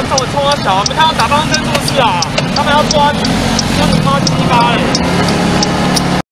我冲他小，没看到打方针做事啊？他们要抓你，让你妈鸡巴嘞！